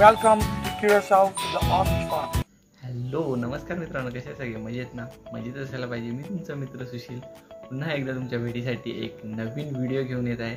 Welcome hello नमस्कार मित्रांनो कसे आहे सगळे? मजेत ना? मजेत असायला पाहिजे. मी तुमचा मित्र सुशील. पुन्हा एकदा तुमच्या भेटीसाठी एक नवीन व्हिडिओ घेऊन येत आहे.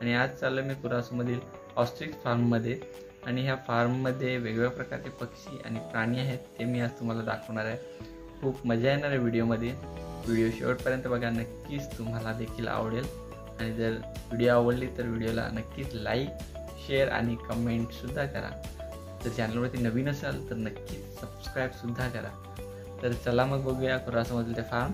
आणि आज चाललो मी कुरासमधील ऑस्ट्रिक फार्ममध्ये आणि ह्या फार्ममध्ये वेगवेगळ्या प्रकारचे पक्षी आणि प्राणी आहेत ते मी आज तुम्हाला दाखवणार आहे. खूप मजा येणार आहे व्हिडिओमध्ये व्हिडिओ शेवटपर्यंत बघा नक्कीच तुम्हाला देखील आवडेल. आणि जर व्हिडिओ आवडली तर व्हिडिओला नक्कीच लाईक शेअर आणि कमेंटसुद्धा करा. तर चॅनलवरती नवीन असाल तर नक्कीच सबस्क्राईबसुद्धा करा. तर चला मग बघूया कुरासमधील ते farm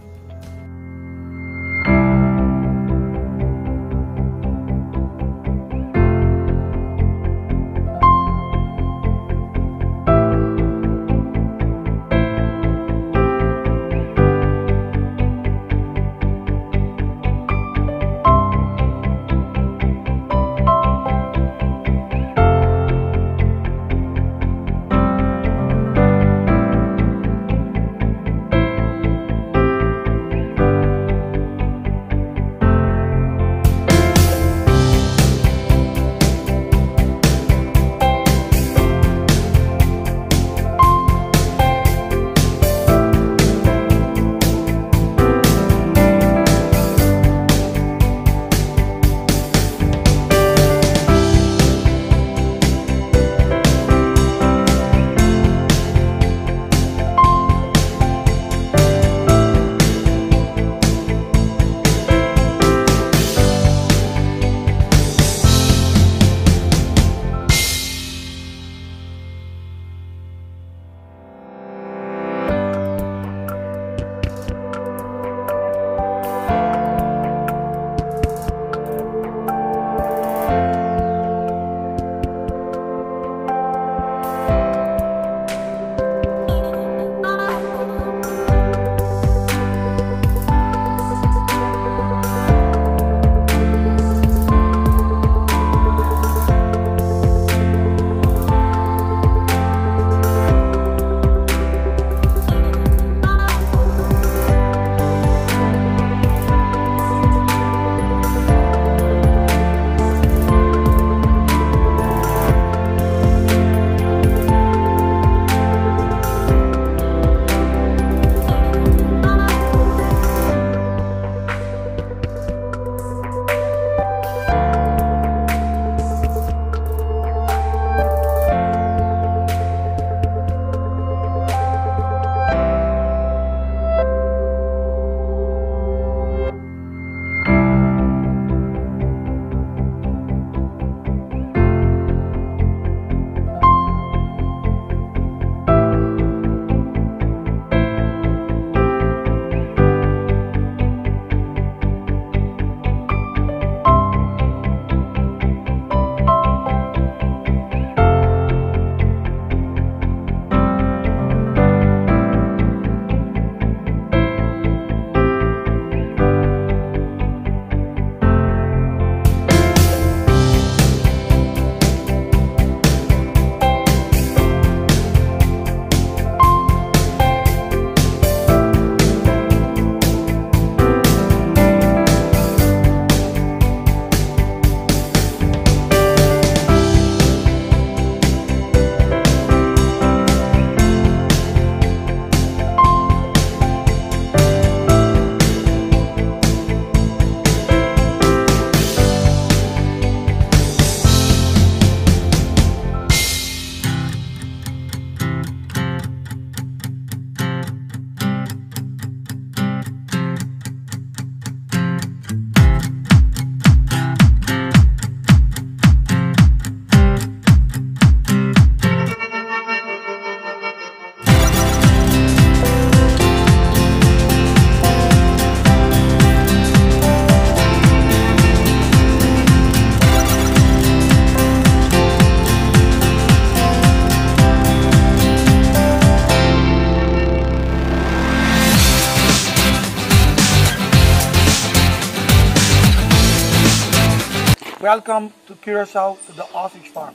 Welcome to Curacao to the Ostrich Farm.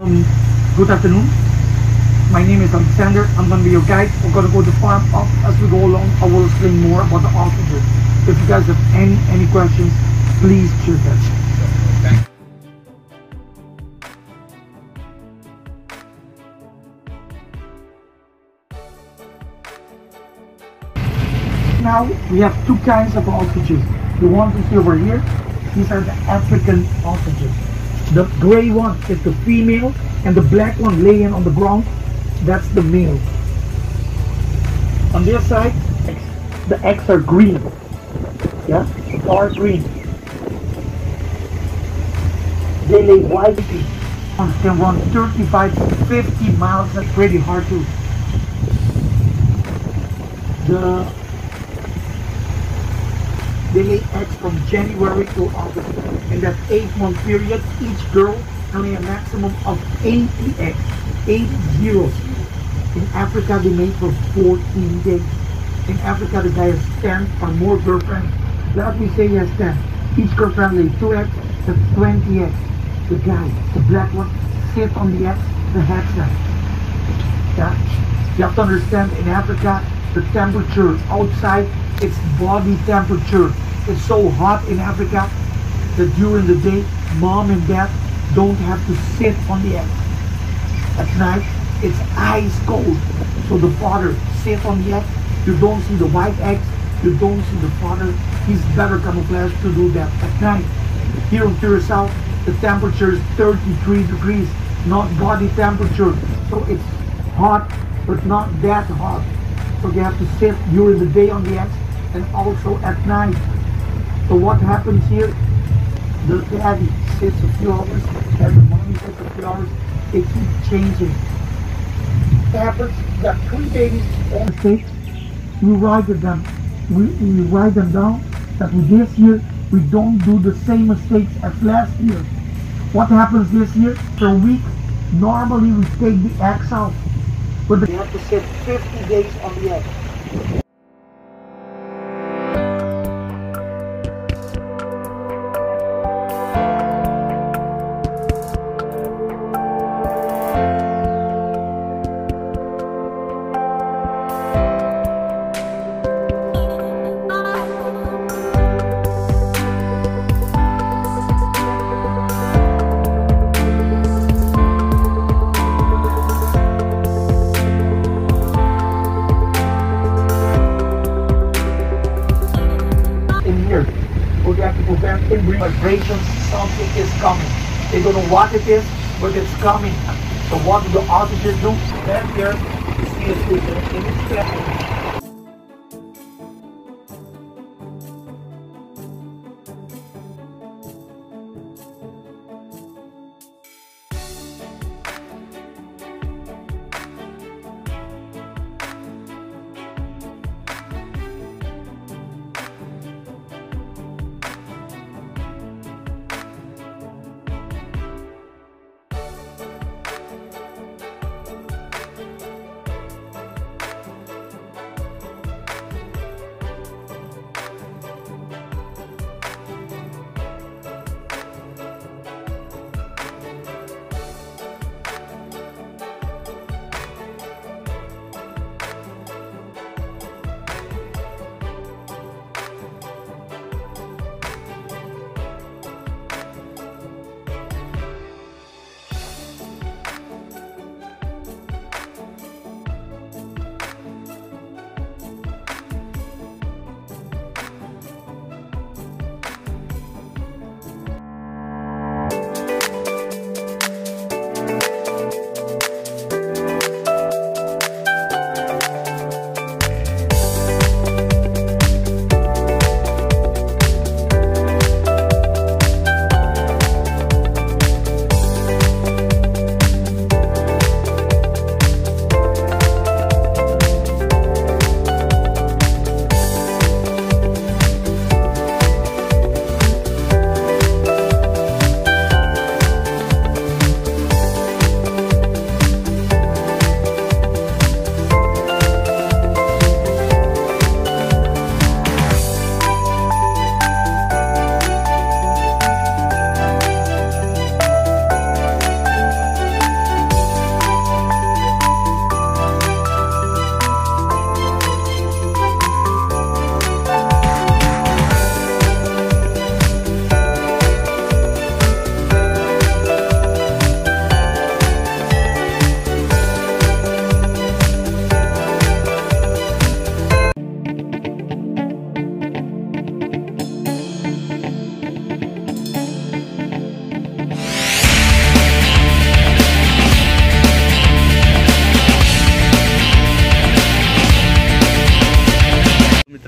Um, good afternoon. My name is Alexander. I'm going to be your guide. We're going to go to the farm up as we go along. I will explain more about the ostriches. If you guys have any any questions, please shoot us. We have two kinds of ostriches. The ones you see over here, these are the African ostriches. The gray one is the female, and the black one laying on the ground, that's the male. On this side, the eggs are green. Yeah, dark green. They lay white eggs. Can run 35 to 50 miles. That's pretty hard to. The they lay eggs from January to August. In that eight month period, each girl can lay a maximum of 80 eggs. Eight zeros. In Africa, they mate for 14 days. In Africa, the guy has 10 or more girlfriends. Let me say he has 10. Each girlfriend lays two eggs, that's 20 eggs. The guy, the black one, sits on the eggs, the hatch. Yeah? You have to understand, in Africa, the temperature outside, it's body temperature. It's so hot in Africa that during the day, mom and dad don't have to sit on the egg. At night, it's ice cold. So the father sits on the egg. You don't see the white eggs. You don't see the father. He's better camouflaged to do that at night. Here in Curacao, the temperature is 33 degrees, not body temperature. So it's hot, but not that hot. So they have to sit during the day on the eggs and also at night. So what happens here? The daddy sits a few hours and the mommy sits a few hours. They keep changing. Happens that three babies on stage, we write them, we, we write them down that with this year we don't do the same mistakes as last year. What happens this year? Per week, normally we take the eggs out, but we have to sit 50 days on the egg. Prevent inbreeding vibrations. Something is coming. They don't know what it is, but it's coming. So what do the ostriches do? Stand here. You see in in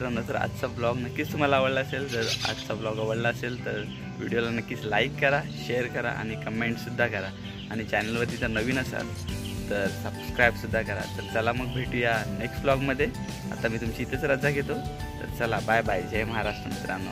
तर नंतर आजचा blog नक्कीच तुम्हाला आवडला असेल. जर आजचा blog आवडला असेल तर व्हिडिओला नक्कीच लाईक करा शेअर करा आणि कमेंटसुद्धा करा. आणि चॅनलवरती जर नवीन असाल तर सबस्क्राईबसुद्धा करा. तर चला मग भेटूया नेक्स्ट ब्लॉगमध्ये आता मी तुमची इथेच रजा घेतो. तर चला बाय बाय जय महाराष्ट्र मित्रांनो.